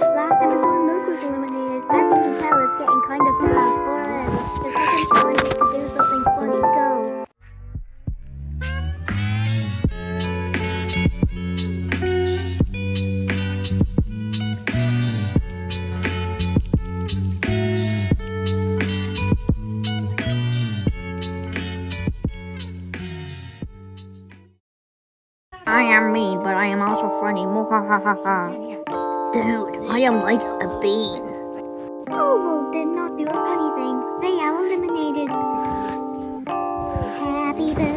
Last episode Milk was eliminated. As you can tell, it's getting kind of dark. But whatever. The second challenge is to do something funny. Go. I am mean, but I am also funny. Dude, I am like a bean. Oval did not do a funny thing. They are eliminated. Happy birthday.